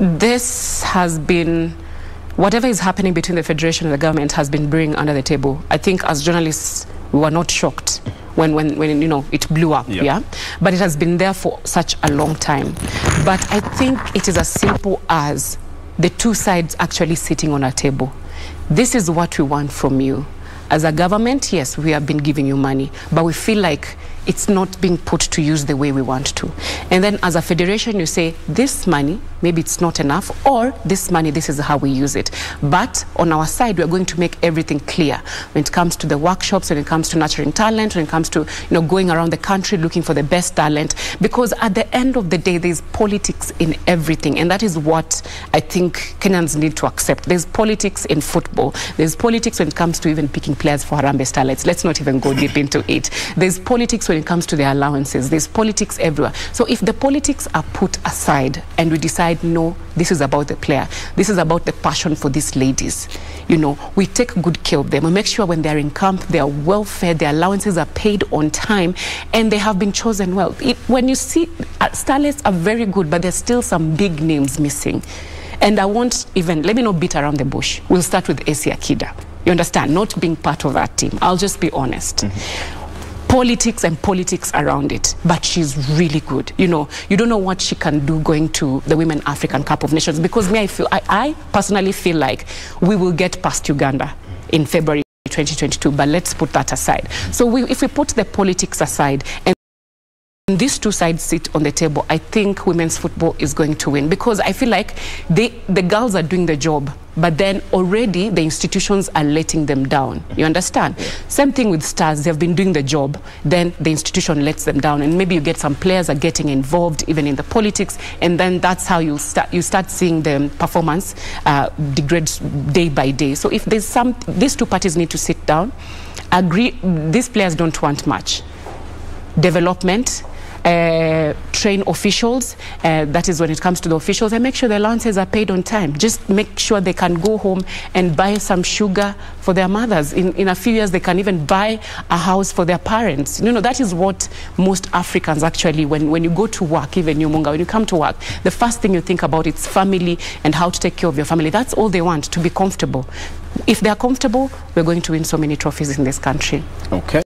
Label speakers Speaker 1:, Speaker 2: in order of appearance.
Speaker 1: this has been whatever is happening between the federation and the government has been brewing under the table. I think as journalists, we were not shocked when, when, when you know, it blew up,
Speaker 2: Yeah.
Speaker 1: yeah. But it has been there for such a long time. But I think it is as simple as the two sides actually sitting on a table. This is what we want from you. As a government, yes, we have been giving you money, but we feel like it's not being put to use the way we want to. And then as a federation, you say, this money, maybe it's not enough, or this money, this is how we use it. But on our side, we're going to make everything clear when it comes to the workshops, when it comes to nurturing talent, when it comes to you know, going around the country looking for the best talent. Because at the end of the day, there's politics in everything. And that is what I think Kenyans need to accept. There's politics in football. There's politics when it comes to even picking players for Harambee Starlets. Let's not even go deep into it. There's politics when it comes to their allowances. There's politics everywhere. So if the politics are put aside and we decide, no, this is about the player, this is about the passion for these ladies, you know, we take good care of them. We make sure when they're in camp, they are well fed, their allowances are paid on time, and they have been chosen well. It, when you see, uh, Starlets are very good, but there's still some big names missing. And I won't even, let me not beat around the bush. We'll start with Esse Akida. You understand? Not being part of that team. I'll just be honest. Politics and politics around it, but she's really good. You know, you don't know what she can do going to the Women African Cup of Nations because me, I feel, I, I personally feel like we will get past Uganda in February 2022, but let's put that aside. So we, if we put the politics aside and these two sides sit on the table, I think women's football is going to win because I feel like they, the girls are doing the job, but then already the institutions are letting them down. You understand? Same thing with stars. They've been doing the job, then the institution lets them down, and maybe you get some players are getting involved even in the politics, and then that's how you start you start seeing the performance uh, degrade day by day. So if there's some, these two parties need to sit down, agree. These players don't want much development, uh, train officials, uh, that is when it comes to the officials, and make sure the allowances are paid on time. Just make sure they can go home and buy some sugar for their mothers. In, in a few years, they can even buy a house for their parents. You know, that is what most Africans actually, when, when you go to work, even you, Munga, when you come to work, the first thing you think about is family and how to take care of your family. That's all they want, to be comfortable. If they're comfortable, we're going to win so many trophies in this country.
Speaker 2: Okay.